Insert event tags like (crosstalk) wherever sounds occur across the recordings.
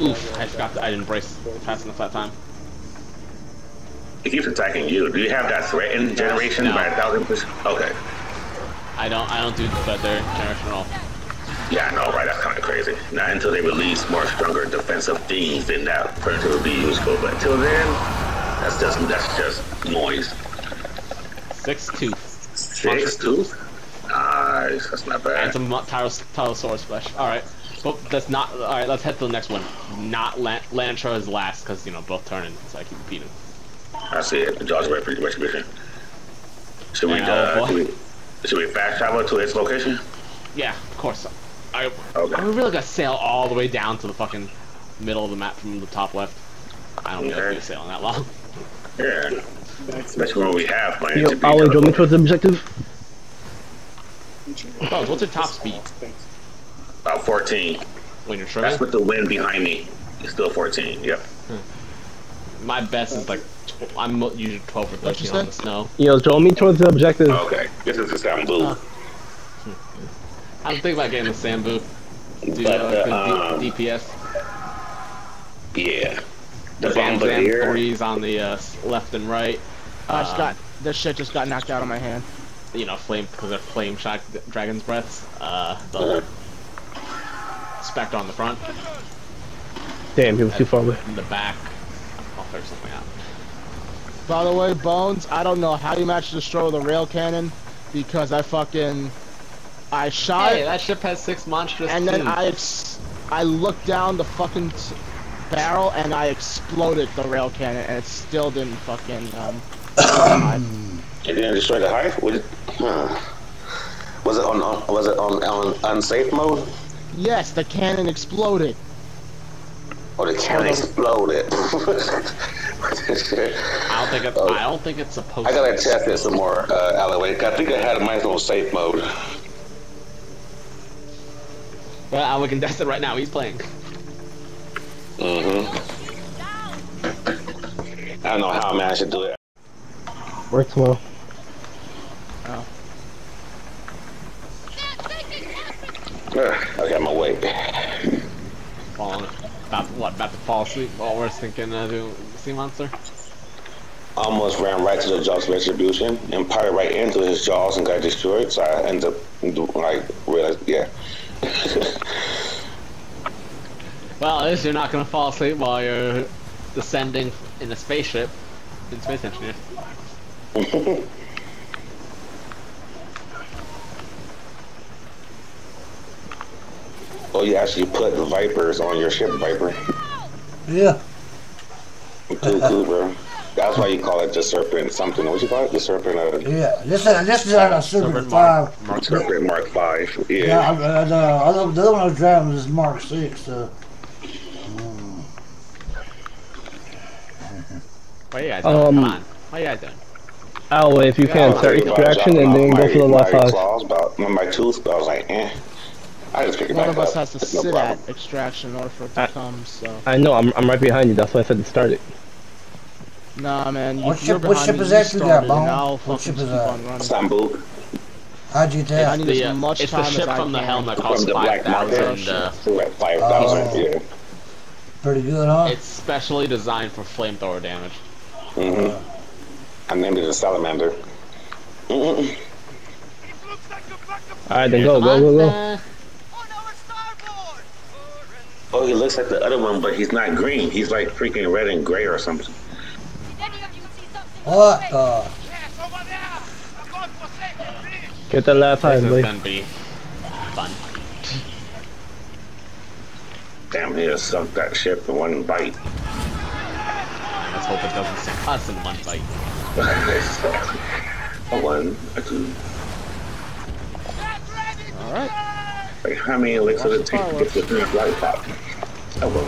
Oof, I forgot that I didn't brace fast enough that time. He keeps attacking you. Do you have that threat in generation No. by a thousand percent? Okay. I don't I don't do that there generation at all. Yeah, I know, right? That's kind of crazy. Not until they release more stronger defensive things, then that predator will be useful. But until then, that's just that's just noise. Six tooth. Six tooth. Nice. That's not And bad. some mo- Tyros- Tylosaurus flesh. Alright. But that's not alright, let's head to the next one. Not Lan- Lantro is last, because you know, both turning, so I keep repeating. I see it. The Jaws Red Retribution. Should we, Yeah, uh, oh, should we, should we fast travel to its location? Yeah, of course. I Okay. I really gotta sail all the way down to the fucking middle of the map from the top left. I don't know Okay. if we sailing that long. Yeah. That's where we have planned Yo, to be. Ollie, do you want me towards the objective? Buzz, what's your top speed About 14. when you're That's with the wind behind me. It's still 14. Yep. My best is like, tw- I'm usually 12 or 13 on say? the snow. Yo, draw me towards the objective. Okay. This is the Istanbul. I'm thinking about getting the Sambu. Do But, uh, uh, good um, DPS. yeah. The Zam Zam Bombardier. threes on the uh, left and right. I just Um, got this shit just got knocked out of my hand. You know, flame because they're flame shot dragon's breaths. Uh, the Spectre on the front, Damn, he was too far away. in the back. I'll figure something out. By the way, Bones, I don't know how you managed to destroy the rail cannon because I fucking I shot Hey, that ship has six monstrous. and then. I ex- I looked down the fucking t- barrel and I exploded the rail cannon and it still didn't fucking um. (coughs) survive. It didn't destroy the hive? Was it, huh. was it on, on was it on, on unsafe mode? yes, the cannon exploded. Or the cannon exploded? I don't think it, Oh. I don't think it's supposed. I gotta to. test it some more, uh, Alleyway. I think I had mine on safe mode. Well, we can test it right now. He's playing. Mm-hmm. I don't know how I managed to do it. Works well. Ugh, I got my weight. Falling. About what? About to fall asleep while we're thinking uh, do sea monster. Almost ran right to the Jaws of retribution and probably right into his jaws and got destroyed. So I ended up like realize, yeah. (laughs) Well, at least you're not gonna fall asleep while you're descending in a spaceship in Space Engineer. (laughs) oh, you actually put Vipers on your ship, Viper. Yeah. Cool, cool, bro. That's why you call it the Serpent something. What you call it? The Serpent. Uh, Yeah. This is this is a Super Serpent Five. Mark, Mark Serpent Mark Five. Yeah. Yeah. uh, the other the other one I was driving is Mark Six. So. What are you guys doing? Um, Come on. What are you guys doing? Alway, if you can, I start extraction and then go for the left my side. claws, about my tooth, but I was like, eh. I just pick it One back of us up. has to It's no sit problem. at extraction in order for it to I- come. So I know, I'm, I'm right behind you. That's why I said to start it. nah, man. You, What you're ship- what behind ship me, is you that you got, started, Bone? and I'll What fucking ship is keep that? on running. Istanbul. How'd you get I need The, as uh, much it's time the ship as I from the can. helm that From costs the five black market. thousand. Uh, five thousand. Oh. Yeah. Pretty good, huh? it's specially designed for flamethrower damage. Mm-hmm. I named it a salamander. Mm-mm. Alright, then go, go, go, go. Oh, he looks like the other one, but he's not green. He's like freaking red and gray or something. What the? Get that left This side, is gonna be fun. Damn, he just sunk that ship in one bite. Let's hope it doesn't sink us in one bite. a (laughs) one, a two. All right. Like, how many licks does it take to get the third lollipop? A one.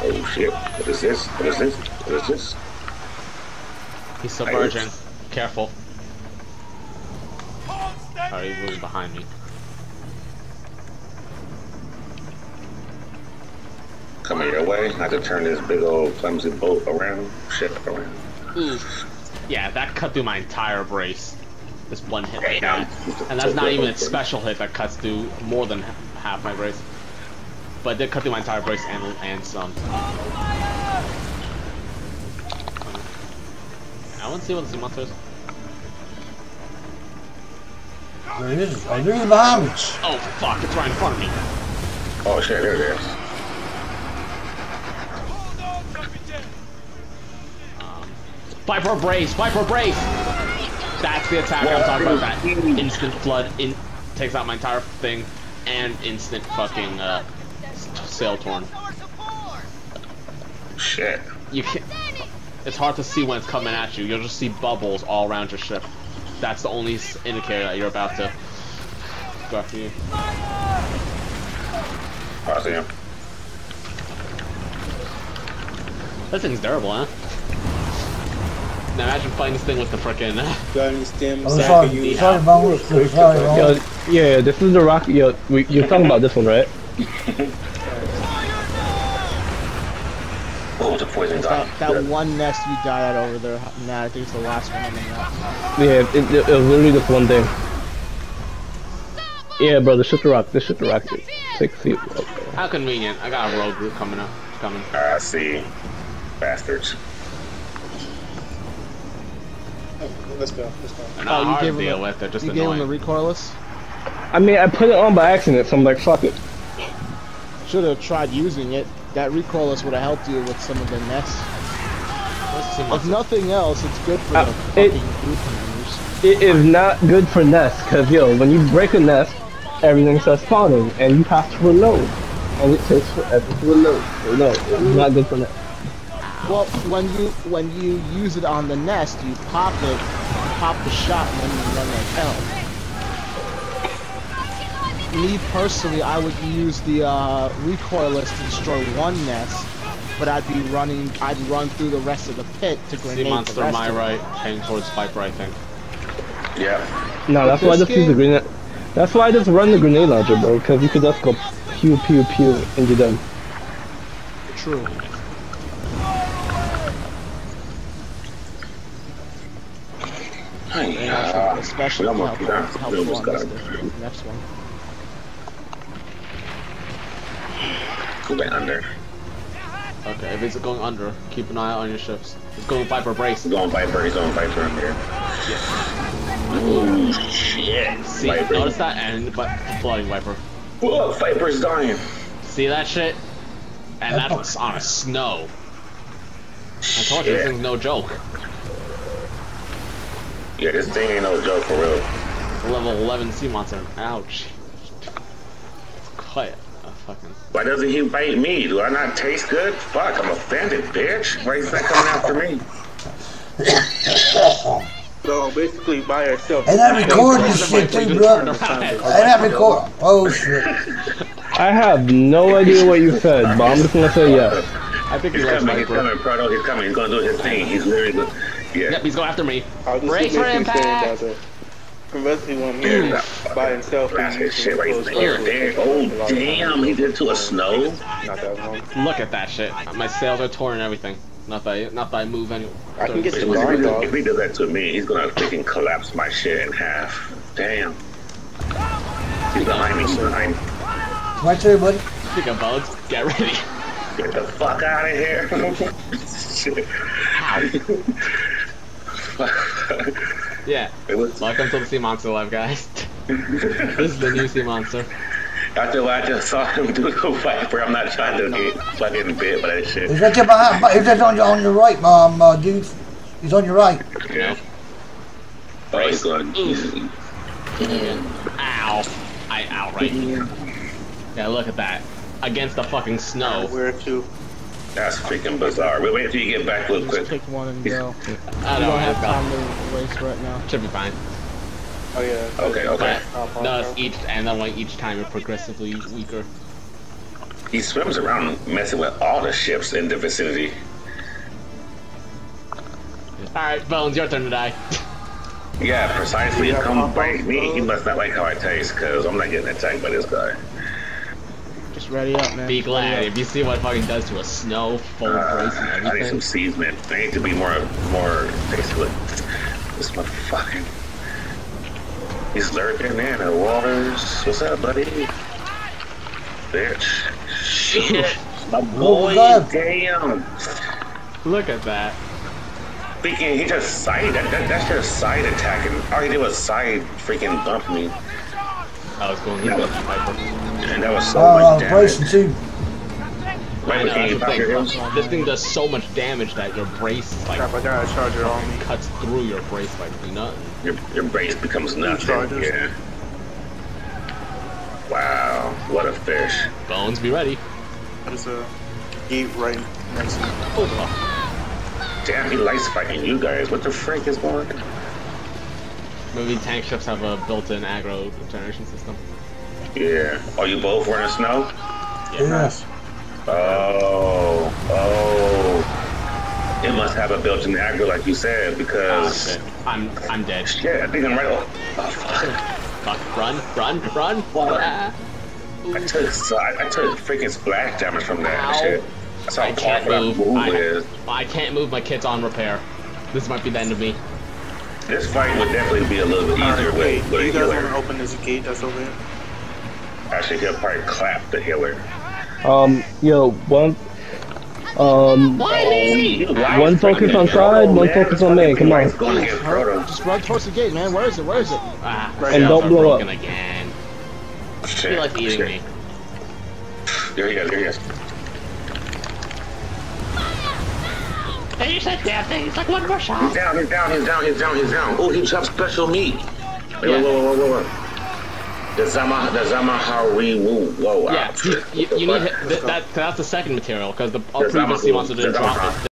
Oh shit! What is this? What is this? What is this? He's submerging. Careful. Oh, he's moving behind me. Coming your way. I have to turn this big old clumsy boat around. Shit around. Oof. Yeah, that cut through my entire brace. This one hit like Damn. that. And that's not even a special hit that cuts through more than half my brace. But it did cut through my entire brace and, and some. I want to see what the sea monster is. There it is. Oh, there's behind me. Oh fuck, it's right in front of me. Oh shit, there it is. Um, Viper brace, Viper brace! That's the attack I'm talking about. That instant flood in takes out my entire thing, and instant fucking uh, sail torn. Shit. You can It's hard to see when it's coming at you. You'll just see bubbles all around your ship. That's the only indicator that you're about to go after you. I see him. That thing's durable, huh? Now imagine fighting this thing with the frickin' Got any stems? Oh, I sorry. can use? Sorry, Bones. Sorry, Yo, yeah, this is the rock. Yo, we, you're talking about this one, right? (laughs) Oh, the poison dart. That, that one nest you died at over there, nah, I think it's the last one on the map. Yeah, it, it, it was literally this one thing. Yeah, bro, this shit the rock. This shit the rock. Six feet. How convenient. I got a rogue group coming up. Coming. Ah, I see. Bastards. Let's go. Let's go. They're not Oh, you gave to him deal the- with. They're just You gave him the recoilless? I mean, I put it on by accident, so I'm like, fuck it. Should have tried using it. That recoilless would have helped you with some of the nests. Where's the sea If nothing else, it's good for Uh, the it- fucking group commanders. It is not good for nests, cause yo, when you break a nest, everything starts spawning, and you have to reload, and it takes forever to reload. So no, it's not good for nests. Well, when you when you use it on the nest, you pop it, pop the shot, and then you run like hell. Me personally, I would use the uh, recoilless to destroy one nest, but I'd be running, I'd run through the rest of the pit to grenade Sea the monster, rest my of it. right, heading towards Viper, I think. Yeah. No, that's why I just use the grenade. That's why I just run the grenade launcher, bro, because you could just go pew pew pew into them. True. Yeah. Uh, especially we almost helpful, got helpful we almost on got this next one. Go back under. Okay, if it's going under, keep an eye on your ships. It's going Viper brace. He's going Viper. He's going Viper in here. Ooh, shit. See, Viper. notice that and but flooding Viper. Whoa, Viper's dying. See that shit? And that's on a snow. I told you this Shit. thing's no joke. Yeah, this thing ain't no joke for real. Level 11 sea monster. Ouch. It's quite a fucking. Why doesn't he bite me? Do I not taste good? Fuck, I'm offended, bitch. Why is that coming after me? (coughs) So basically, by yourself. And I recording this shit too, bro. And I (laughs) record. Oh shit. (laughs) I have no idea what you said, but I'm just gonna say yes. I think he He's coming, he's coming, Proto. He's coming. He's gonna do his thing. He's literally going Yeah. Yep, he's going after me. I'll just Brace for impact! that Conversely, one here by himself. That's and his shit right there. There. Oh, damn. He did to a snow. Not that long. Look at that shit. My sails are torn and everything. Not that I, not that I move any. I can get If the guard dog. if he does that to me, he's gonna freaking collapse my shit in half. Damn. He's behind me. He's behind me. Right there, buddy. Speaking of bugs, get ready. Get the fuck out of here. (laughs) shit. (laughs) Yeah. It was Welcome to the Sea Monster Live, guys. (laughs) this is the new Sea Monster. after what I just saw him do the Viper. I'm not trying to get fucking bit by that shit. He's right there behind. He's right on your on your right, um, uh, dude. He's on your right. Yeah. Oh, he's going. Ow. I outright. Yeah, look at that. Against the fucking snow. Where to? That's freaking bizarre. We'll wait until you get back real Just quick. pick one and go. (laughs) I don't don't have time to waste right now. Should be fine. Oh yeah. Okay, okay. But no, each and then like each time you're progressively weaker. He swims around messing with all the ships in the vicinity. Alright, Bones, your turn to die. (laughs) Yeah, precisely. Yeah, Come bite me. He must not like how I taste, because I'm not getting attacked by this guy. Just ready up, man. Be glad if you see what it fucking does to a snow full Uh, brace and I need some seeds, man. I need to be more, more tasteful. This motherfucking. He's lurking in the waters. What's up, buddy? Bitch. Shit. My boy, God. damn. Look at that. Freaking, he just side, that, that, that's just side attacking. All he did was side freaking bump me. I was going. He's going to Viper. And that was so Oh, much operation damage. two. I Right, know, that's you the pop your thing. This thing does so much damage that your brace like Crap, I got a charger on me. cuts through your brace like nothing. Your, your brace becomes nothing. Chargers. Yeah. Wow, what a fish. Bones, be ready. There's a gate right next to me. Oh, Damn, he likes fighting you guys. What the frick is going on? Maybe tank ships have a built-in aggro generation system. Yeah. Are you both were in the snow? Yes. Oh, oh. It must have a built-in aggro, like you said, because. Ah, shit. I'm I'm dead. Shit, I think I'm right off. Oh, fuck. Fuck, run, run, run. What? I took I, I took freaking splash damage from that Ow. shit. That's how I can't move. move I, is. I can't move. My kit's on repair. This might be the end of me. This fight would definitely be a little bit easier Alright, with, wait, do you guys want to open this gate that's over here? Actually, he'll probably clap the healer. Um, yo, one, um, One focus on side, one focus on main, come on. Going against Proto. Just run towards the gate, man. Where is it? Where is it? Ah, Right, and don't are blow up. again. He Shit, likes eating shit. me. There he is, there he is. And you said damn thing. It's like one more shot. He's down, he's down, he's down, he's down, he's down. Oh, he chopped special meat. Wait, Yeah. whoa, whoa, whoa, whoa, whoa. The Zama, the Zamahari Wu. Whoa, uh, Yeah, out. you, you, you need th- that. That's the second material because the The previously Zamahu- wants to do drop it.